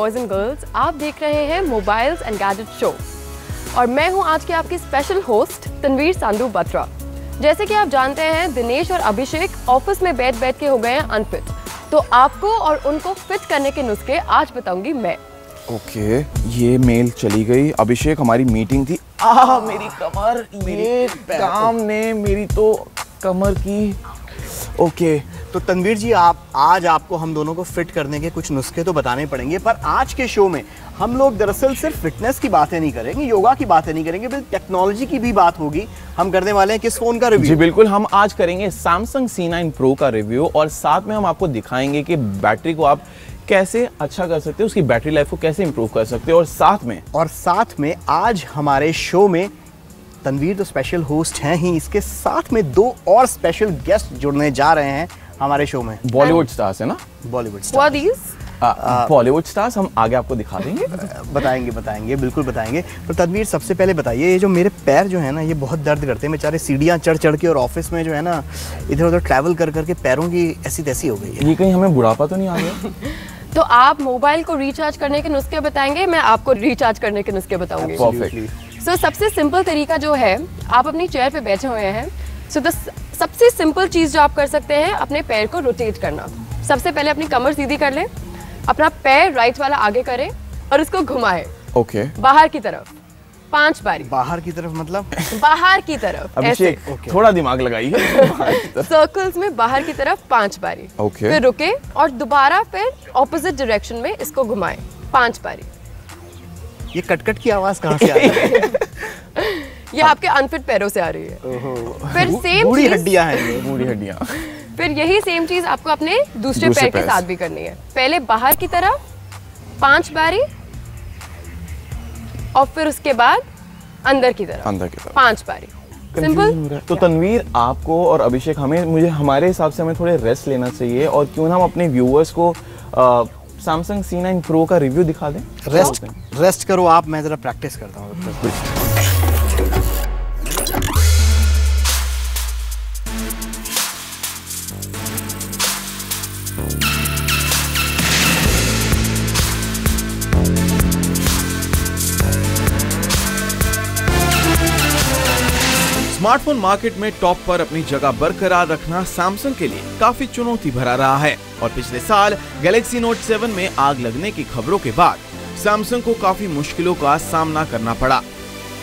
Boys and girls आप देख रहे हैं मोबाइल्स एंड गैजेट शो और मैं हूँ आज की आपकी स्पेशल होस्ट तनवीर सांधु बत्रा। जैसे कि आप जानते हैं दिनेश और अभिषेक ऑफ़िस में बैठ बैठ के हो गए हैं अनफिट तो आपको और उनको फिट करने के नुस्खे आज बताऊँगी मैं। ओके okay, ये मेल चली गई। अभिषेक हमारी मीटिंग थी। आ मेरी कमर ये काम ने मेरी तो कमर की। ओके तो तनवीर जी आप आज आपको हम दोनों को फिट करने के कुछ नुस्खे तो बताने पड़ेंगे पर आज के शो में हम लोग दरअसल सिर्फ़ फिटनेस की बातें नहीं करेंगे योगा की बातें नहीं करेंगे बल्कि टेक्नोलॉजी की भी बात होगी। हम करने वाले हैं किस फ़ोन का रिव्यू जी बिल्कुल हम आज करेंगे सैमसंग सी नाइन प्रो का रिव्यू और साथ में हम आपको दिखाएँगे कि बैटरी को आप कैसे अच्छा कर सकते हो उसकी बैटरी लाइफ को कैसे इंप्रूव कर सकते हो और साथ में और साथ में आज हमारे शो में तनवीर तो स्पेशल होस्ट हैं ही इसके साथ में दो और स्पेशल गेस्ट जुड़ने जा रहे हैं। हमारे शो में। बॉलीवुड स्टार्स है ना? बॉलीवुड बॉलीवुड स्टार्स हम आगे आपको दिखा देंगे। बताएँगे बताएँगे बिल्कुल बताएँगे। तो तनवीर सबसे पहले बताइए ये जो मेरे पैर जो है ना ये बहुत दर्द करते हैं। बेचारे सीढ़ियाँ चढ़ चढ़ के और ऑफ़िस में जो है ना इधर उधर ट्रैवल कर करके पैरों की ऐसी तैसी हो गई है। ये कहीं हमें बुढ़ापा तो नहीं आ गया? तो आप मोबाइल को रिचार्ज करने के नुस्खे बताएँगे मैं आपको रिचार्ज करने के नुस्खे बताऊँगी। सो सबसे सिंपल तरीका जो है आप अपनी चेयर पे बैठे हुए हैं सो द सबसे सिंपल चीज़ जो आप कर सकते हैं अपने पैर को रोटेट करना। सबसे पहले अपनी कमर सीधी कर लें अपना पैर राइट वाला आगे करें और उसको घुमाएँ। ओके बाहर की तरफ़ पाँच बारी। बाहर की तरफ़ मतलब? बाहर की तरफ़ ऐसे। अभिषेक थोड़ा दिमाग लगाइए। सर्कल्स में बाहर की तरफ़ पाँच बारी। Okay. फिर रुके और दोबारा फिर ऑपोजिट डायरेक्शन में इसको घुमाएँ। पाँच बारी। ये कटकट की आवाज़ कहाँ से आ रही है? ये आपके अनफिट पैरों से आ रही है। फिर सेम बूढ़ी चीज़ हड्डियाँ हैं बूढ़ी हड्डियाँ। फिर यही सेम चीज़ आपको अपने दूसरे दूसरे पैर के साथ भी करनी है। पहले बाहर की तरफ़ पाँच बारी और फिर उसके बाद अंदर की तरफ़। अंदर की तरफ़। पाँच बारी। सिंपल तो तनवीर आपको और अभिषेक हमें मुझे हमारे हिसाब से हमें थोड़े रेस्ट लेना चाहिए और क्यों ना हम अपने व्यूअर्स को सैमसंग सी नाइन प्रो का रिव्यू दिखा दें। रेस्ट रेस्ट करो आप मैं जरा प्रैक्टिस करता हूँ। स्मार्टफ़ोन मार्केट में टॉप पर अपनी जगह बरकरार रखना सैमसंग के लिए काफ़ी चुनौती भरा रहा है। और पिछले साल गैलेक्सी नोट 7 में आग लगने की खबरों के बाद सैमसंग को काफ़ी मुश्किलों का सामना करना पड़ा।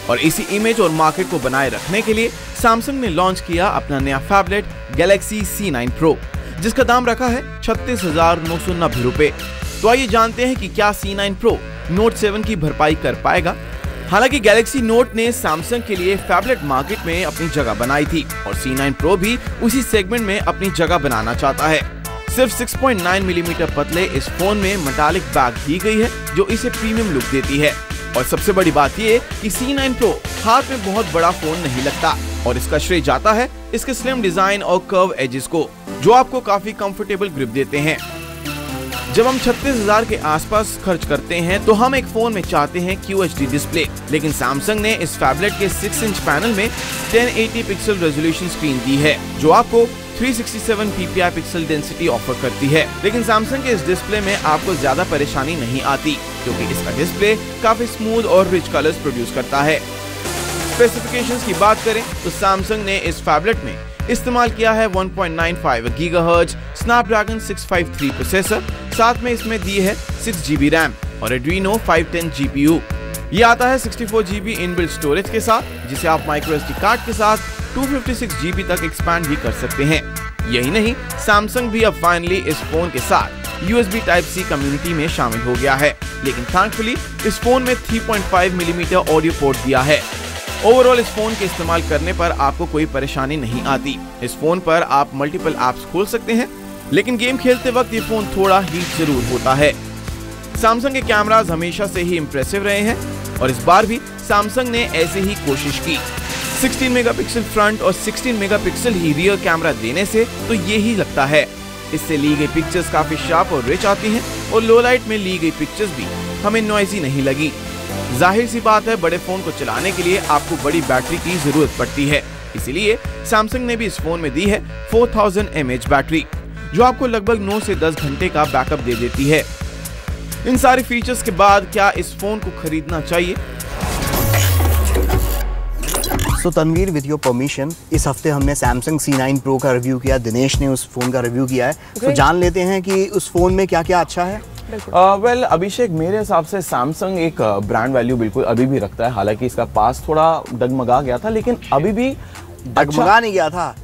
और इसी इमेज और मार्केट को बनाए रखने के लिए सैमसंग ने लॉन्च किया अपना नया फैबलेट गैलेक्सी C9 Pro, जिसका दाम रखा है छत्तीस हज़ार नौ सौ नब्बे रूपए। तो आइए जानते हैं कि क्या C9 Pro नोट 7 की भरपाई कर पाएगा हालाँकि गैलेक्सी नोट ने सैमसंग के लिए फैबलेट मार्केट में अपनी जगह बनाई थी और C9 Pro भी उसी सेगमेंट में अपनी जगह बनाना चाहता है। सिर्फ़ 6.9 मिलीमीटर mm पतले इस फ़ोन में मेटालिक बैग दी गई है, जो इसे प्रीमियम लुक देती है। और सबसे बड़ी बात ये कि C9 Pro हाथ में बहुत बड़ा फ़ोन नहीं लगता और इसका श्रेय जाता है इसके स्लिम डिज़ाइन और कर्व एजेस को, जो आपको काफ़ी कंफर्टेबल ग्रिप देते हैं। जब हम 36,000 के आसपास खर्च करते हैं तो हम एक फ़ोन में चाहते हैं QHD डिस्प्ले लेकिन सैमसंग ने इस फैबलेट के 6 इंच पैनल में 1080 पिक्सल रेजोल्यूशन स्क्रीन दी है जो आपको 367 ppi पिक्सल डेंसिटी ऑफ़र करती है। लेकिन सैमसंग के इस डिस्प्ले में आपको ज़्यादा परेशानी नहीं आती क्योंकि इसका डिस्प्ले काफ़ी स्मूथ और रिच कलर्स प्रोड्यूस करता है। स्पेसिफिकेशंस की बात करें तो सैमसंग ने इस फैबलेट में इस्तेमाल किया है 1.95 गीगाहर्ट्ज, स्नैपड्रैगन 653 प्रोसेसर, साथ में इसमें दी है 6 जीबी रैम और एड्रीनो 510 जीपीयू। ये आता है 64 जीबी इनबिल्ट स्टोरेज के साथ, जिसे आप माइक्रो एसडी कार्ड के साथ 256 जीबी तक एक्सपैंड भी कर सकते हैं। यही नहीं सैमसंग भी अब फाइनली इस फ़ोन के साथ USB टाइप सी कम्युनिटी में शामिल हो गया है। लेकिन थैंकफुली इस फ़ोन में 3.5 मिलीमीटर ऑडियो पोर्ट दिया है। ओवरऑल इस फ़ोन के इस्तेमाल करने पर आपको कोई परेशानी नहीं आती। इस फ़ोन पर आप मल्टीपल एप्स खोल सकते हैं, लेकिन गेम खेलते वक्त ये फ़ोन थोड़ा हीट ज़रूर होता है। सैमसंग के कैमराज हमेशा से ही इम्प्रेसिव रहे हैं, और इस बार भी सैमसंग ने ऐसे ही कोशिश की। 16 मेगापिक्सल फ्रंट और 16 मेगापिक्सल ही रियर कैमरा देने से तो ये ही लगता है। इससे ली गई पिक्चर्स काफ़ी शार्प और रिच आती हैं, और लो लाइट में ली गई पिक्चर्स भी हमें नॉइजी नहीं लगी। ज़ाहिर सी बात है बड़े फ़ोन को चलाने के लिए आपको बड़ी बैटरी की ज़रूरत पड़ती है। इसीलिए सैमसंग ने भी इस फ़ोन में दी है 4000 mAh बैटरी जो आपको लगभग 9 से 10 घंटे का बैकअप दे देती है। इन सारे फीचर्स के बाद क्या इस फ़ोन को खरीदना चाहिए? So Tanveer with your permission इस हफ़्ते हमने सैमसंग C9 Pro का रिव्यू किया दिनेश ने उस फ़ोन का रिव्यू किया है। तो Great. जान लेते हैं कि उस फ़ोन में क्या क्या अच्छा है। वेल अभिषेक मेरे हिसाब से सैमसंग एक ब्रांड वैल्यू बिल्कुल अभी भी रखता है। हालाँकि इसका पास थोड़ा डगमगा गया था लेकिन अभी भी डगमगा नहीं गया था।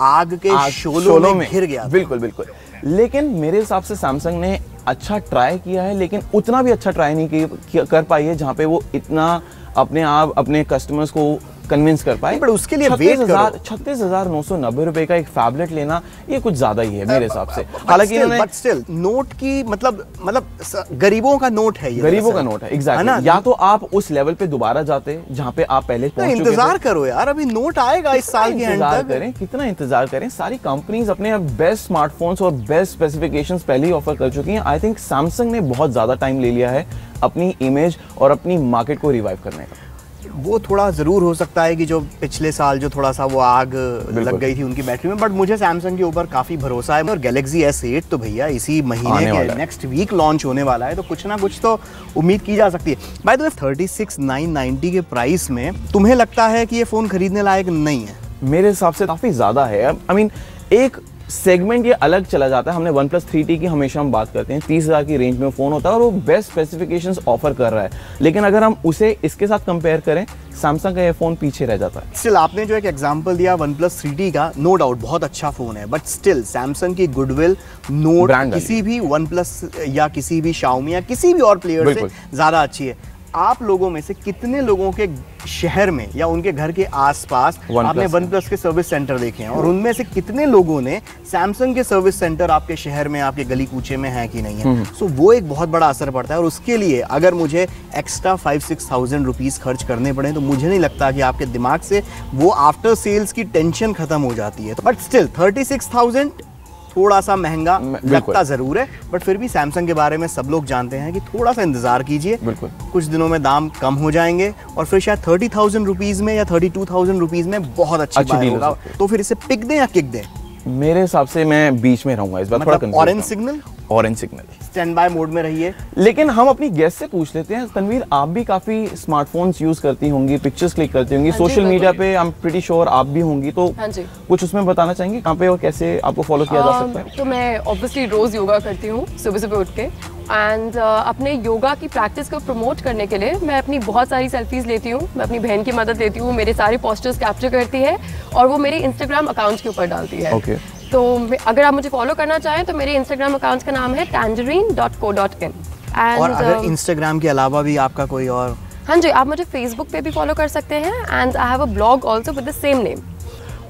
आग के आग शोलों, में घिर गया बिल्कुल बिल्कुल। लेकिन मेरे हिसाब से सैमसंग ने अच्छा ट्राई किया है लेकिन उतना भी अच्छा ट्राई नहीं कर पाई है जहाँ पे वो इतना अपने आप अपने कस्टमर्स को कन्विंस कर पाए। पर उसके लिए wait करो। छत्तीस हज़ार नौ सौ नब्बे रुपए का एक फैबलेट लेना ये कुछ ज़्यादा ही है मेरे हिसाब से। हालाँकि स्टिल नोट की मतलब मतलब गरीबों का नोट है ये गरीबों का नोट है? एग्जैक्टली या तो आप उस लेवल पे दोबारा जाते जहाँ पे आप पहले इंतज़ार करो यार अभी नोट आएगा इस साल के इंतज़ार करें कितना इंतज़ार करें। सारी कंपनीज़ अपने बेस्ट स्मार्टफोन्स और बेस्ट स्पेसिफिकेशंस पहले ही ऑफ़र कर चुकी हैं। आई थिंक सैमसंग ने बहुत ज़्यादा टाइम ले लिया है अपनी इमेज और अपनी मार्केट को रिवाइव करने का। वो थोड़ा ज़रूर हो सकता है कि जो पिछले साल जो थोड़ा सा वो आग लग गई थी उनकी बैटरी में बट मुझे सैमसंग के ऊपर काफ़ी भरोसा है। और गैलेक्सी एस एट तो भैया इसी महीने के नेक्स्ट वीक लॉन्च होने वाला है तो कुछ ना कुछ तो उम्मीद की जा सकती है। By the way thirty six nine ninety के प्राइस में तुम्हें लगता है कि ये फ़ोन खरीदने लायक नहीं है? मेरे हिसाब से काफ़ी ज़्यादा है। आई मीन एक सेगमेंट ये अलग चला जाता है। हमने वन प्लस थ्री टी की हमेशा हम बात करते हैं। तीस हज़ार की रेंज में फ़ोन होता है और वो बेस्ट स्पेसिफिकेशंस ऑफ़र कर रहा है। लेकिन अगर हम उसे इसके साथ कंपेयर करें सैमसंग का ये फ़ोन पीछे रह जाता है। स्टिल आपने जो एक एग्जांपल दिया वन प्लस थ्री टी का नो डाउट बहुत अच्छा फ़ोन है। बट स्टिल सैमसंग की गुडविल नोट किसी भी वन प्लस या किसी भी शाओमी या किसी भी और प्लेयर से ज़्यादा अच्छी है। आप लोगों में से कितने लोगों के शहर में या उनके घर के आसपास आपने वन प्लस के सर्विस सेंटर देखे हैं? और उनमें से कितने लोगों ने सैमसंग के सर्विस सेंटर आपके शहर में आपके गली कूचे में है कि नहीं है? सो so, वो एक बहुत बड़ा असर पड़ता है। और उसके लिए अगर मुझे extra five six thousand rupees खर्च करने पड़े तो मुझे नहीं लगता कि आपके दिमाग से वो आफ्टर सेल्स की टेंशन खत्म हो जाती है। But still thirty six thousand थोड़ा सा महँगा लगता ज़रूर है बट फिर भी सैमसंग के बारे में सब लोग जानते हैं कि थोड़ा सा इंतज़ार कीजिए। कुछ दिनों में दाम कम हो जाएँगे और फिर शायद थर्टी थाउज़ेंड रुपीज़ में या थर्टी टू थाउज़ेंड रुपीज़ में बहुत अच्छा अच्छा buy होगा। तो फिर इसे पिक दें या किक दें? मेरे हिसाब से मैं बीच में रहूँगा इस बार थोड़ा मतलब orange signal orange signal standby mode में रहिए। लेकिन हम अपनी गेस्ट से पूछ लेते हैं। तनवीर आप भी काफ़ी स्मार्टफोन्स यूज़ करती होंगी पिक्चर्स क्लिक करती होंगी। हाँ सोशल मीडिया पे आई एम प्रीटी श्योर आप भी होंगी तो हाँ कुछ उसमें बताना चाहेंगे? कहाँ पे और कैसे आपको फॉलो किया जा सकता है? तो मैं ऑब्वियसली रोज योगा करती हूँ सुबह सुबह उठ के। एंड uh, अपने योगा की प्रैक्टिस को प्रमोट करने के लिए मैं अपनी बहुत सारी सेल्फीज लेती हूँ। मैं अपनी बहन की मदद लेती हूँ मेरे सारे पोस्टर्स कैप्चर करती है और वो मेरे इंस्टाग्राम अकाउंट के ऊपर डालती है। Okay. तो अगर आप मुझे फॉलो करना चाहें तो मेरे इंस्टाग्राम अकाउंट का नाम है tangerine dot co dot in और अगर इंस्टाग्राम के अलावा भी आपका कोई और? हाँ जी आप मुझे फेसबुक पे भी फॉलो कर सकते हैं and I have a blog also with the same name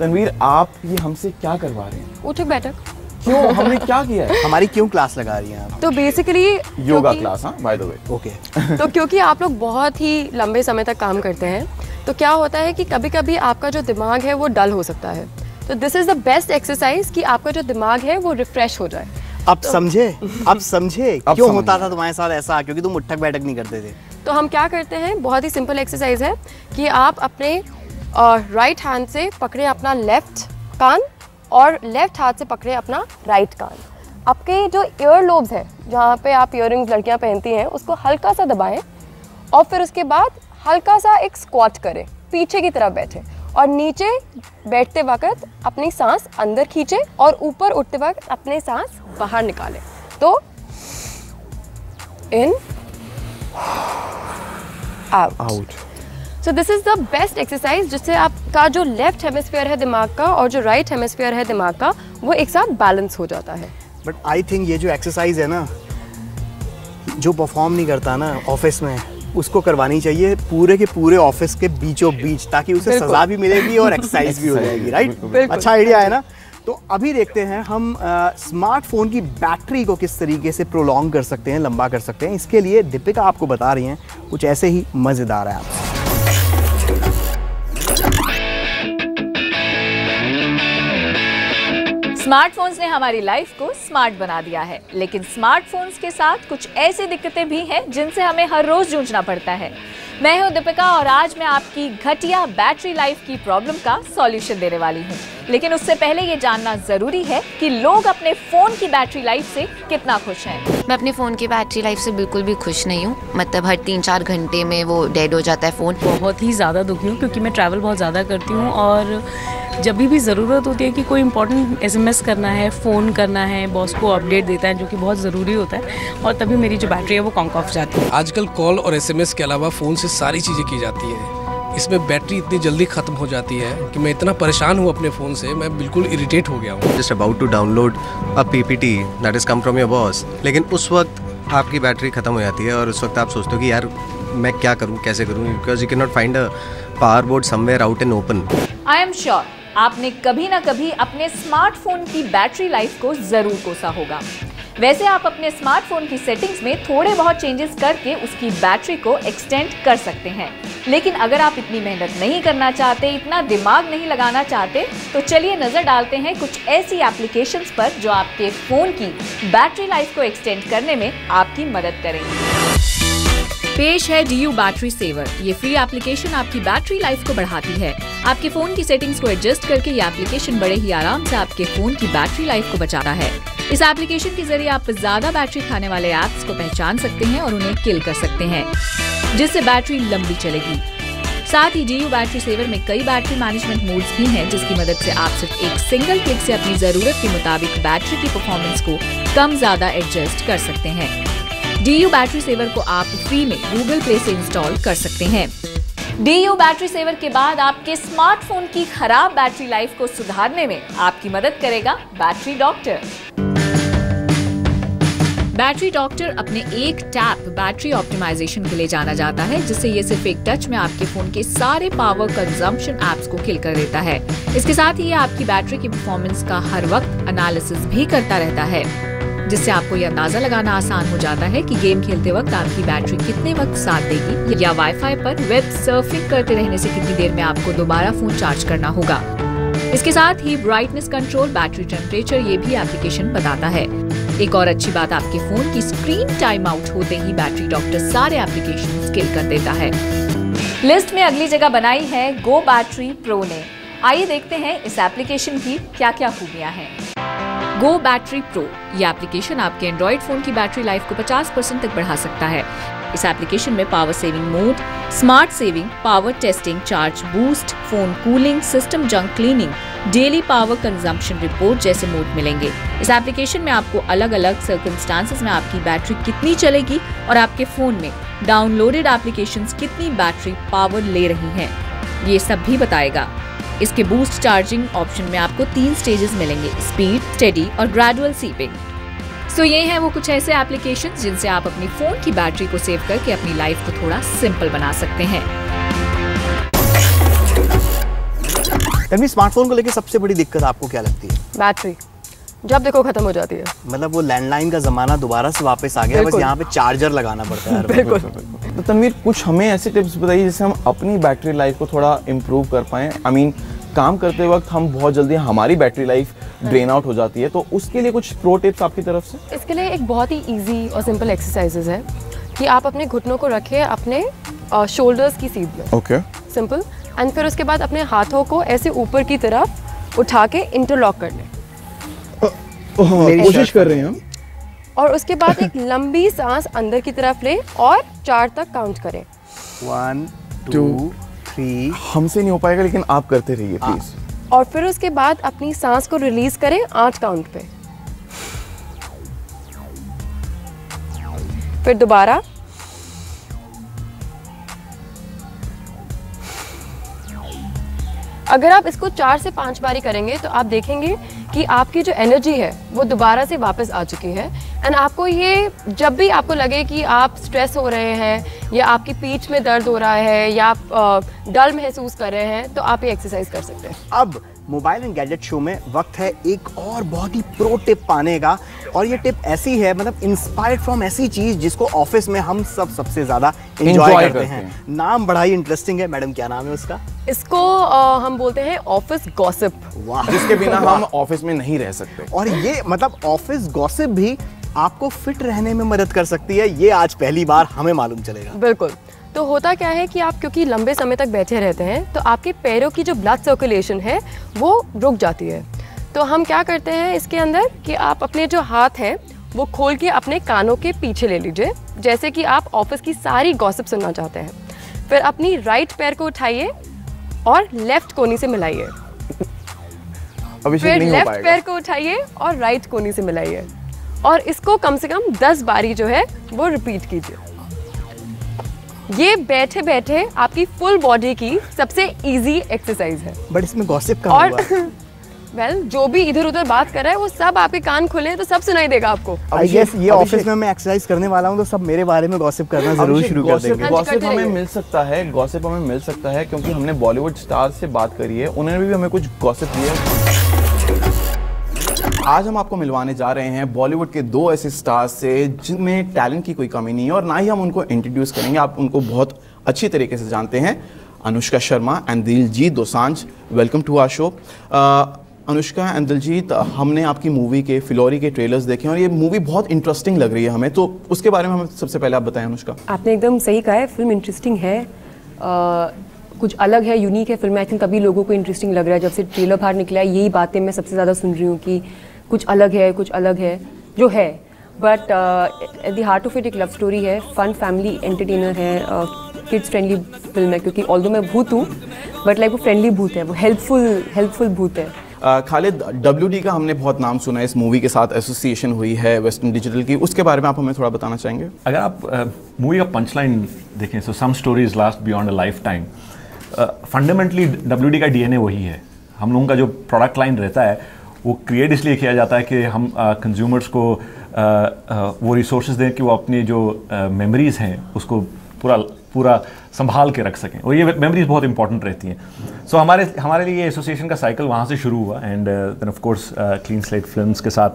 Tanveer आप ये हमसे क्या करवा रहे हैं? उठक बैठक। क्यों? हमने क्या किया है? हमारी क्यों क्लास लगा रही हैं आप? तो बेसिकली योगा क्लास हाँ बाय द वे ओके तो क्योंकि आप लोग बहुत ही लंबे समय तक काम करते हैं तो क्या होता है कि कभी कभी आपका जो दिमाग है वो डल हो सकता है। तो this is the best exercise कि आपका जो दिमाग है वो रिफ्रेश हो जाए। अब समझे? अब समझे? अब क्यों समझ। होता था तुम्हारे साथ ऐसा? क्योंकि तुम उठक बैठक नहीं करते थे। तो हम क्या करते हैं? बहुत ही सिंपल एक्सरसाइज है कि आप अपने राइट हैंड से पकड़े अपना लेफ़्ट कान और लेफ़्ट हाथ से पकड़े अपना राइट कान। आपके जो ईयर लोब्स है जहाँ पे आप इयर लड़कियाँ पहनती हैं उसको हल्का सा दबाएँ और फिर उसके बाद हल्का सा एक स्क्वाट करें। पीछे की तरफ़ बैठे। और नीचे बैठते वक्त अपनी सांस अंदर खींचे और ऊपर उठते वक्त अपने सांस बाहर निकालें। तो in out out so this is the best exercise जिससे आपका जो लेफ़्ट हेमिस्फीयर है दिमाग का और जो राइट हेमिस्फीयर है दिमाग का वो एक साथ बैलेंस हो जाता है। बट आई थिंक ये जो एक्सरसाइज है ना जो परफॉर्म नहीं करता ना ऑफ़िस में उसको करवानी चाहिए पूरे के पूरे ऑफ़िस के बीचों बीच ताकि उसे। सजा भी मिलेगी और एक्सरसाइज भी हो जाएगी राइट। अच्छा आइडिया है ना? तो अभी देखते हैं हम स्मार्टफ़ोन की बैटरी को किस तरीके से प्रोलॉन्ग कर सकते हैं लंबा कर सकते हैं। इसके लिए दीपिका आपको बता रही हैं कुछ ऐसे ही मज़ेदार है स्मार्टफोन्स ने हमारी लाइफ को स्मार्ट बना दिया है। लेकिन स्मार्टफोन्स के साथ कुछ ऐसी दिक्कतें भी हैं जिनसे हमें हर रोज जूझना पड़ता है। मैं हूँ दीपिका और आज मैं आपकी घटिया बैटरी लाइफ की प्रॉब्लम का सॉल्यूशन देने वाली हूँ। लेकिन उससे पहले ये जानना ज़रूरी है कि लोग अपने फ़ोन की बैटरी लाइफ से कितना खुश हैं। मैं अपने फ़ोन की बैटरी लाइफ से बिल्कुल भी खुश नहीं हूँ। मतलब हर तीन चार घंटे में वो डेड हो जाता है फ़ोन। बहुत ही ज़्यादा दुखी हूँ क्योंकि मैं ट्रैवल बहुत ज़्यादा करती हूँ और जब भी ज़रूरत होती है कि कोई इंपॉर्टेंट एसएमएस करना है फ़ोन करना है बॉस को अपडेट देता है जो कि बहुत ज़रूरी होता है और तभी मेरी जो बैटरी है वो कॉन्क ऑफ़ जाती है। आजकल कॉल और एसएमएस के अलावा फ़ोन से सारी चीज़ें की जाती हैं। इसमें बैटरी इतनी जल्दी ख़त्म हो जाती है कि मैं इतना परेशान हूँ अपने फ़ोन से मैं बिल्कुल इरिटेट हो गया हूँ। Just about to download a PPT that has come from your boss. लेकिन उस वक्त आपकी बैटरी ख़त्म हो जाती है और उस वक्त आप सोचते हो कि यार मैं क्या करूँ कैसे करूँ? Because you can not find a power board somewhere out in open I am sure आपने कभी ना कभी अपने स्मार्टफ़ोन की बैटरी लाइफ को ज़रूर कोसा होगा। वैसे आप अपने स्मार्टफ़ोन की सेटिंग्स में थोड़े बहुत चेंजेस करके उसकी बैटरी को एक्सटेंड कर सकते हैं। लेकिन अगर आप इतनी मेहनत नहीं करना चाहते, इतना दिमाग नहीं लगाना चाहते तो चलिए नज़र डालते हैं कुछ ऐसी एप्लीकेशंस पर जो आपके फ़ोन की बैटरी लाइफ को एक्सटेंड करने में आपकी मदद करेंगे। पेश है डी यू बैटरी सेवर। ये फ्री एप्लीकेशन आपकी बैटरी लाइफ को बढ़ाती है। आपके फ़ोन की सेटिंग्स को एडजस्ट करके ये एप्लीकेशन बड़े ही आराम से आपके फ़ोन की बैटरी लाइफ को बचाता है। इस एप्लीकेशन के ज़रिए आप ज़्यादा बैटरी खाने वाले एप्स को पहचान सकते हैं और उन्हें किल कर सकते हैं, जिससे बैटरी लंबी चलेगी। साथ ही डी यू बैटरी सेवर में कई बैटरी मैनेजमेंट मोड्स भी हैं, जिसकी मदद से आप सिर्फ़ एक सिंगल क्लिक से अपनी ज़रूरत के मुताबिक बैटरी की परफॉर्मेंस को कम ज़्यादा एडजस्ट कर सकते हैं। डी यू बैटरी सेवर को आप फ्री में गूगल प्ले से इंस्टॉल कर सकते हैं। डीयू बैटरी सेवर के बाद आपके स्मार्टफ़ोन की खराब बैटरी लाइफ को सुधारने में आपकी मदद करेगा बैटरी डॉक्टर। बैटरी डॉक्टर अपने एक टैप बैटरी ऑप्टिमाइजेशन के लिए जाना जाता है, जिससे ये सिर्फ़ एक टच में आपके फ़ोन के सारे पावर कंजम्पशन एप्स को किल कर देता है। इसके साथ ही ये आपकी बैटरी की परफॉर्मेंस का हर वक्त एनालिसिस भी करता रहता है, जिससे आपको यह अंदाज़ा लगाना आसान हो जाता है कि गेम खेलते वक्त आपकी बैटरी कितने वक्त साथ देगी, या वाईफाई पर वेब सर्फिंग करते रहने से कितनी देर में आपको दोबारा फ़ोन चार्ज करना होगा। इसके साथ ही ब्राइटनेस कंट्रोल बैटरी टेम्परेचर ये भी एप्लीकेशन बताता है। एक और अच्छी बात, आपके फ़ोन की स्क्रीन टाइम आउट होते ही बैटरी डॉक्टर सारे एप्लीकेशन स्किल कर देता है। लिस्ट में अगली जगह बनाई है गो बैटरी प्रो ने। आइए देखते हैं इस एप्लीकेशन की क्या क्या खूबियाँ हैं। गो बैटरी प्रो ये एप्लीकेशन आपके एंड्रॉइड फ़ोन की बैटरी लाइफ को 50 परसेंट तक बढ़ा सकता है। इस एप्लीकेशन में power saving mode smart saving power testing charge boost phone cooling system junk cleaning daily power consumption report जैसे मोड मिलेंगे। इस एप्लीकेशन में आपको अलग अलग सर्कमस्टांसेस में आपकी बैटरी कितनी चलेगी और आपके फ़ोन में डाउनलोडेड एप्लीकेशन कितनी बैटरी पावर ले रही है, ये सब भी बताएगा। इसके बूस्ट चार्जिंग ऑप्शन में आपको तीन स्टेजेस मिलेंगे स्पीड स्टेडी और ग्रेजुअल सीपिंग सो ये हैं वो कुछ ऐसे एप्लीकेशन जिनसे आप अपनी फ़ोन की बैटरी को सेव करके अपनी लाइफ को थोड़ा सिंपल बना सकते हैं। तभी स्मार्टफ़ोन को लेकर सबसे बड़ी दिक्कत आपको क्या लगती है? बैटरी जब देखो खत्म हो जाती है। मतलब वो लैंडलाइन का जमाना दोबारा से वापस आ गया बस यहाँ पे चार्जर लगाना पड़ता है बिल्कुल। तो तनवीर कुछ हमें ऐसे टिप्स बताइए जिससे हम अपनी बैटरी लाइफ को थोड़ा इम्प्रूव कर पाए? आई मीन काम करते वक्त हम बहुत जल्दी हमारी बैटरी लाइफ ड्रेन आउट हो जाती है। तो उसके लिए कुछ प्रो टिप्स आपकी तरफ़ से? इसके लिए एक बहुत ही इजी और सिंपल एक्सरसाइजेज है कि आप अपने घुटनों को रखें अपने शोल्डर्स की सीध में। ओके सिंपल एंड फिर उसके बाद अपने हाथों को ऐसे ऊपर की तरफ़ उठा के इंटरलॉक कर लें। कोशिश कर रहे हैं हम। और उसके बाद एक लंबी सांस अंदर की तरफ़ लें और चार तक काउंट करें। वन टू थ्री हमसे नहीं हो पाएगा लेकिन आप करते रहिए प्लीज़ और फिर उसके बाद अपनी सांस को रिलीज़ करें आठ काउंट पे। फिर दोबारा। अगर आप इसको चार से पाँच बारी करेंगे तो आप देखेंगे कि आपकी जो एनर्जी है वो दोबारा से वापस आ चुकी है। एंड आपको ये जब भी आपको लगे कि आप स्ट्रेस हो रहे हैं या आपकी पीठ में दर्द हो रहा है या आप डल महसूस कर रहे हैं तो आप ये एक्सरसाइज कर सकते हैं। अब मोबाइल एंड गैजेट शो में वक्त है एक और बहुत ही प्रो टिप पाने का। और ये टिप ऐसी है मतलब इंस्पायर्ड फ्रॉम ऐसी चीज़ जिसको ऑफ़िस में हम सब सबसे ज़्यादा एंजॉय करते, करते हैं। हैं। नाम बड़ा ही इंटरेस्टिंग है। मैडम क्या नाम है उसका? इसको अ, हम बोलते हैं ऑफ़िस गॉसिप वाह। जिसके बिना हम ऑफ़िस में नहीं रह सकते। और ये मतलब ऑफ़िस गॉसिप भी आपको फिट रहने में मदद कर सकती है। ये आज पहली बार हमें मालूम चलेगा। बिल्कुल। तो होता क्या है कि आप क्योंकि लंबे समय तक बैठे रहते हैं तो आपके पैरों की जो ब्लड सर्कुलेशन है वो रुक जाती है। तो हम क्या करते हैं इसके अंदर कि आप अपने जो हाथ हैं वो खोल के अपने कानों के पीछे ले लीजिए। जैसे कि आप ऑफ़िस की सारी गॉसिप सुनना चाहते हैं। फिर अपनी राइट पैर को उठाइए और लेफ़्ट कोनी से मिलाइए। फिर लेफ़्ट पैर को उठाइए और राइट कोनी से मिलाइए। और इसको कम से कम 10 बारी जो है वो रिपीट कीजिए। ये बैठे बैठे आपकी फुल बॉडी की सबसे इजी एक्सरसाइज है। बट इसमें गॉसिप का और हुआ? वेल जो भी इधर उधर बात कर रहा है वो सब आपके कान खुले हैं तो सब सुनाई देगा आपको। आई गेस ये ऑफ़िस में मैं एक्सरसाइज करने वाला हूँ तो सब मेरे बारे में गॉसिप करना ज़रूर शुरू कर देंगे। हाँ करते हमें मिल सकता है गॉसिप हमें मिल सकता है क्योंकि हमने बॉलीवुड स्टार से बात करी है उन्होंने भी हमें कुछ गॉसिप दिया। आज हम आपको मिलवाने जा रहे हैं बॉलीवुड के दो ऐसे स्टार्स से, जिनमें टैलेंट की कोई कमी नहीं है और ना ही हम उनको इंट्रोड्यूस करेंगे। आप उनको बहुत अच्छी तरीके से जानते हैं। Anushka Sharma and Diljit Dosanjh welcome to our show Anushka and Diljit, हमने आपकी मूवी के, फिलौरी के ट्रेलर्स देखे और ये मूवी बहुत इंटरेस्टिंग लग रही है हमें। तो उसके बारे में हमें सबसे पहले आप बताएँ अनुष्का। आपने एकदम सही कहा है फ़िल्म इंटरेस्टिंग है। कुछ अलग है यूनिक है फ़िल्म आई थिंक तभी लोगों को इंटरेस्टिंग लग रहा है जब से ट्रेलर बाहर निकला है। यही बातें मैं सबसे ज़्यादा सुन रही हूँ कि कुछ अलग है कुछ अलग है जो है। But at the heart of it एक लव स्टोरी है। फन फैमिली एंटरटेनर है किड्स फ्रेंडली फ़िल्म है क्योंकि ऑल मैं भूत हूँ बट लाइक वो फ्रेंडली भूत है वो हेल्पफुल हेल्पफुल भूत है। खालिद डब्ल्यूडी का हमने बहुत नाम सुना है इस मूवी के साथ एसोसिएशन हुई है वेस्टर्न डिजिटल की। उसके बारे में आप हमें थोड़ा बताना चाहेंगे? अगर आप मूवी का पंच लाइन देखें so some stories last beyond a life time fundamentally WD का डीएनए वही है। हम लोगों का जो प्रोडक्ट लाइन रहता है वो क्रिएट इसलिए किया जाता है कि हम कंज्यूमर्स को uh, uh, वो रिसोर्स दें कि वो अपनी जो मेमोरीज़ हैं उसको पूरा पूरा संभाल के रख सकें। और ये मेमोरीज बहुत इंपॉर्टेंट रहती हैं। सो so, हमारे हमारे लिए एसोसिएशन का साइकिल वहाँ से शुरू हुआ and then of course clean slate film के साथ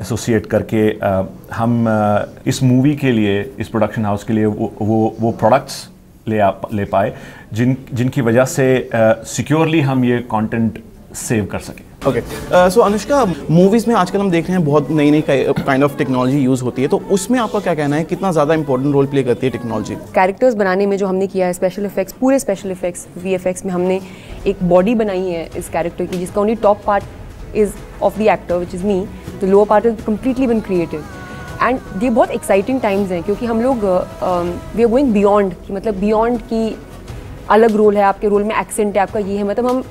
एसोसिएट uh, करके uh, हम uh, इस मूवी के लिए इस प्रोडक्शन हाउस के लिए वो वो, वो प्रोडक्ट्स ले आ ले पाए जिन जिनकी वजह से सिक्योरली हम ये कंटेंट सेव कर सकें। ओके सो अनुष्का मूवीज़ में आजकल हम देख रहे हैं बहुत नई नई काइंड ऑफ़ टेक्नोलॉजी यूज़ होती है। तो उसमें आपका क्या कहना है? कितना ज़्यादा इंपॉर्टेंट रोल प्ले करती है टेक्नोलॉजी कैरेक्टर्स बनाने में जो हमने किया है स्पेशल इफेक्ट्स पूरे स्पेशल इफेक्ट्स वी में हमने एक बॉडी बनाई है इस कैरेक्टर की, जिसका only top part is of the actor which is me the lower part is completely been created and ये बहुत एक्साइटिंग टाइम्स हैं, क्योंकि हम लोग वी आर गोइंग बियॉन्ड मतलब बियॉन्ड की अलग रोल है, आपके रोल में एक्सेंट है, आपका ये है मतलब हम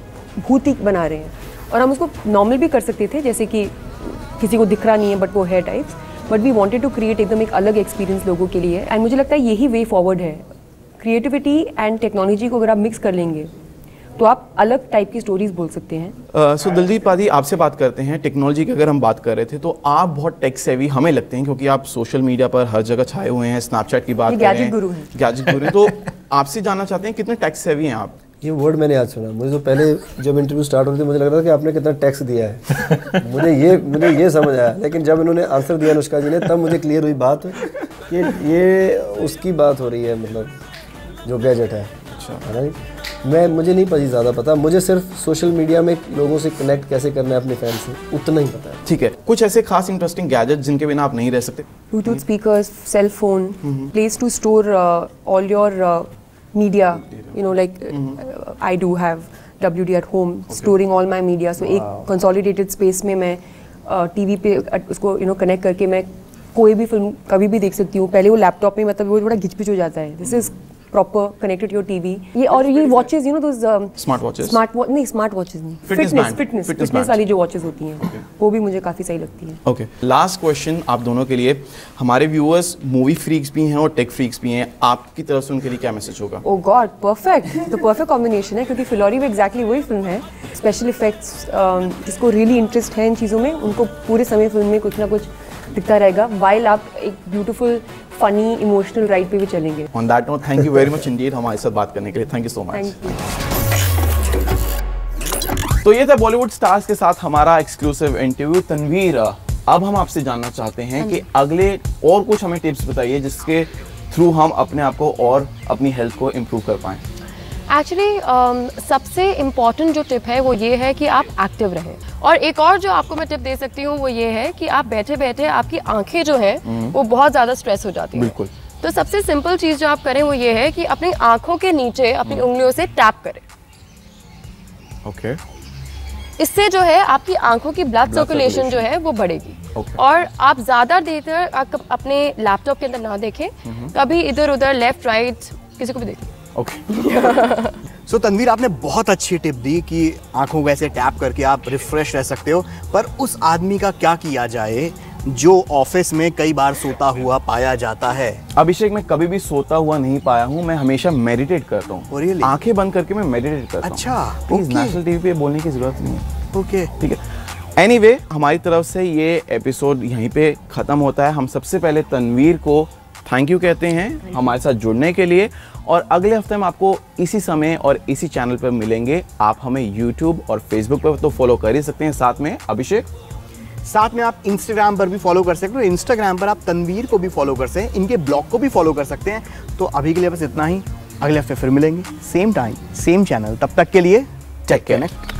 भूतिक बना रहे हैं। और हम उसको नॉर्मल भी कर सकते थे जैसे कि किसी को दिख रहा नहीं है बट वो है types but we wanted to create एकदम एक अलग एक्सपीरियंस लोगों के लिए. एंड मुझे लगता है यही वे फॉरवर्ड है. क्रिएटिविटी एंड टेक्नोलॉजी को अगर आप मिक्स कर लेंगे तो आप अलग टाइप की स्टोरीज बोल सकते हैं. सो दिलदीप पादी आपसे बात करते हैं. टेक्नोलॉजी की अगर हम बात कर रहे थे तो आप बहुत टेक सेवी हमें लगते हैं क्योंकि आप सोशल मीडिया पर हर जगह छाए हुए हैं स्नैपचैट की बात gadget गुरु हैं। गैजेट गुरु हैं। तो आपसे जानना चाहते हैं कितने टेक सेवी हैं आप? ये वर्ड मैंने आज सुना। मुझे तो पहले जब इंटरव्यू स्टार्ट हो रही थी मुझे लग रहा था कि आपने कितना टैक्स दिया है। मुझे ये मुझे ये समझ आया। लेकिन जब इन्होंने आंसर दिया अनुष्का जी ने तब मुझे क्लियर हुई बात कि ये उसकी बात हो रही है मतलब जो गैजेट है। अच्छा। राइट मैं मुझे नहीं पता ज़्यादा पता। मुझे सिर्फ़ सोशल मीडिया में लोगों से कनेक्ट कैसे करना है अपने फ़ैन से उतना ही पता है। ठीक है। कुछ ऐसे खास इंटरेस्टिंग गैजेट जिनके बिना आप नहीं रह सकते? Cell phone, place to store uh, all your uh, media. You know, like uh, I do have WD at home, okay. storing all my media. So wow. एक consolidated space में मैं TV पे uh, उसको you know connect करके मैं कोई भी film कभी भी देख सकती हूँ पहले वो लैपटॉप में मतलब वो थोड़ा घिचपिच हो जाता है this is proper connected your TV ये और ये watches you know those Smart watches? Smart watch नहीं स्मार्ट वॉचेस नहीं Fitness fitness fitness fitness fitness. वाली जो वॉचेस होती हैं वो भी मुझे काफ़ी सही लगती हैं ओके लास्ट क्वेश्चन आप दोनों के लिए हमारे व्यूअर्स मूवी फ्रीक्स भी हैं और टेक फ्रीक्स भी हैं आपकी तरफ़ से उनके लिए क्या मैसेज होगा ओ गॉड परफेक्ट तो परफेक्ट कॉम्बिनेशन है क्योंकि फिलोरी भी एग्जैक्टली वही फ़िल्म है स्पेशल इफेक्ट्स जिसको रियली इंटरेस्ट है इन चीज़ों में उनको पूरे समय फ़िल्म में कुछ ना कुछ दिखता रहेगा वाइल आप एक ब्यूटीफुल फनी इमोशनल राइड पे भी चलेंगे। On that note thank you very much indeed हमारे साथ बात करने के लिए थैंक यू सो मच तो ये था बॉलीवुड स्टार्स के साथ हमारा एक्सक्लूसिव इंटरव्यू तनवीर अब हम आपसे जानना चाहते हैं कि अगले और कुछ हमें टिप्स बताइए जिसके थ्रू हम अपने आप को और अपनी हेल्थ को इम्प्रूव कर पाएँ। एक्चुअली um, सबसे इंपॉर्टेंट जो टिप है वो ये है कि आप एक्टिव रहें। और एक और जो आपको मैं टिप दे सकती हूँ वो ये है कि आप बैठे बैठे आपकी आँखें जो है वो बहुत ज़्यादा स्ट्रेस हो जाती हैं। तो सबसे सिंपल चीज़ जो आप करें वो ये है कि अपनी आँखों के नीचे अपनी उंगलियों से टैप करें। Okay okay. इससे जो है आपकी आँखों की ब्लड सर्कुलेशन जो है वो बढ़ेगी। Okay. और आप ज़्यादा देर तक अपने लैपटॉप के अंदर ना देखें। कभी इधर उधर लेफ़्ट राइट किसी को भी देखें। ओके सो तनवीर आपने बहुत अच्छी टिप दी कि आँखों को ऐसे टैप करके आप रिफ्रेश रह सकते हो पर उस आदमी का क्या किया जाए जो ऑफ़िस में कई बार सोता हुआ पाया जाता है? अभिषेक मैं कभी भी सोता हुआ नहीं पाया हूँ मैं हमेशा मेडिटेट करता हूँ। Oh, really? आँखें बंद करके मैं मेडिटेट करता हूँ। अच्छा, प्लीज़. नेशनल टीवी पे बोलने की ज़रूरत नहीं है। ओके ठीक है। एनीवे anyway, हमारी तरफ़ से ये एपिसोड यहीं पे ख़त्म होता है। हम सबसे पहले तनवीर को थैंक यू कहते हैं हमारे साथ जुड़ने के लिए। और अगले हफ़्ते हम आपको इसी समय और इसी चैनल पर मिलेंगे। आप हमें यूट्यूब और फेसबुक पर तो फॉलो कर ही सकते हैं। साथ में अभिषेक। साथ में आप इंस्टाग्राम पर भी फॉलो कर सकते हो। इंस्टाग्राम पर आप तनवीर को भी फॉलो कर सकते हैं। इनके ब्लॉग को भी फॉलो कर सकते हैं। तो अभी के लिए बस इतना ही। अगले हफ़्ते फिर मिलेंगे। सेम टाइम सेम चैनल तब तक के लिए टेक कनेक्ट